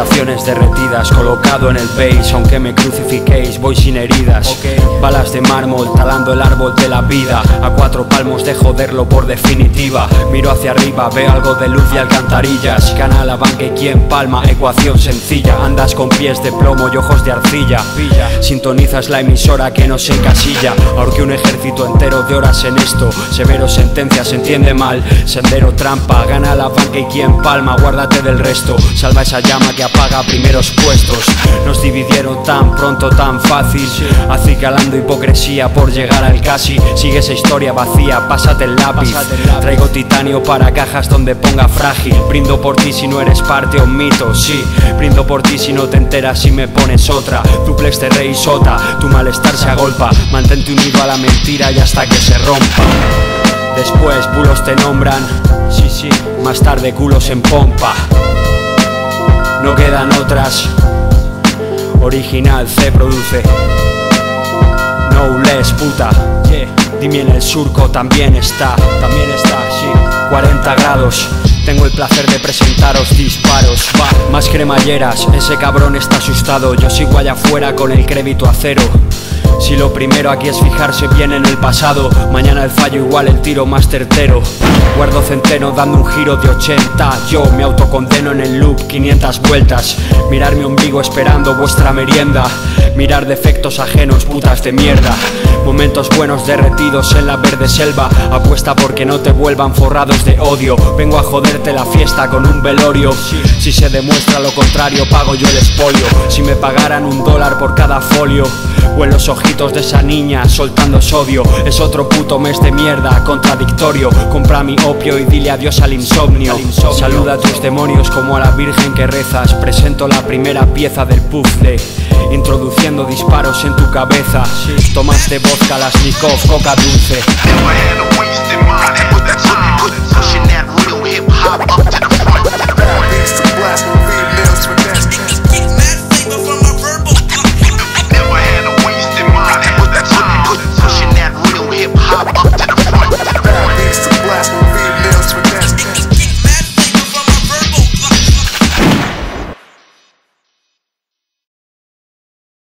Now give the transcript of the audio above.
enterrado en el base. Aunque me crucifiquéis, voy sin heridas. Balas de mármol, talando el árbol de la vida. A cuatro palmos de joderlo por definitiva. Miro hacia arriba, veo algo de luz y alcantarillas. Gana la banca y quien palma, ecuación sencilla. Andas con pies de plomo y ojos de arcilla. Sintonizas la emisora que no se encasilla. Ahorque un ejército entero de horas en esto. Severo sentencia, se entiende mal. Sendero trampa, gana la banca y quien palma Guárdate del resto, salva esa llama que apaga primeros puestos. Nos dividieron tan pronto, tan fácil. Acicalando hipocresía por llegar al casi. Sigue esa historia vacía, pásate el lápiz. Traigo titanio para cajas donde ponga frágil. Brindo por ti si no eres parte o mito, sí. Brindo por ti si no te enteras si me pones otra. Duplex de rey sota, tu malestar se agolpa. Mantente unido a la mentira y hasta que se rompa. Después bulos te nombran, sí, sí. Más tarde culos en pompa No quedan otras. Original se produce. No less puta. Yeah. Dime en el surco también está. También está, sí. 40 grados. Tengo el placer de presentaros disparos. Más cremalleras, ese cabrón está asustado. Yo sigo allá afuera con el crédito a cero si lo primero aquí es fijarse bien en el pasado Mañana el fallo igual el tiro más certero. Guardo centeno dando un giro de 80 Yo me autocondeno en el loop 500 vueltas. Mirar mi ombligo esperando vuestra merienda. Mirar defectos ajenos, putas de mierda. Momentos buenos derretidos en la verde selva. Apuesta porque no te vuelvan forrados de odio. Vengo a joderte la fiesta con un velorio. Si se demuestra lo contrario pago yo el espolio. Si me pagaran un dólar por cada folio O en los ojitos de esa niña soltando sodio Es otro puto mes de mierda, contradictorio. Compra mi opio y dile adiós al insomnio. Saluda a tus demonios como a la virgen que rezas. Presento la primera pieza del puzzle Introduciendo disparos en tu cabeza. Tomaste vodka, Kalashnikov, coca dulce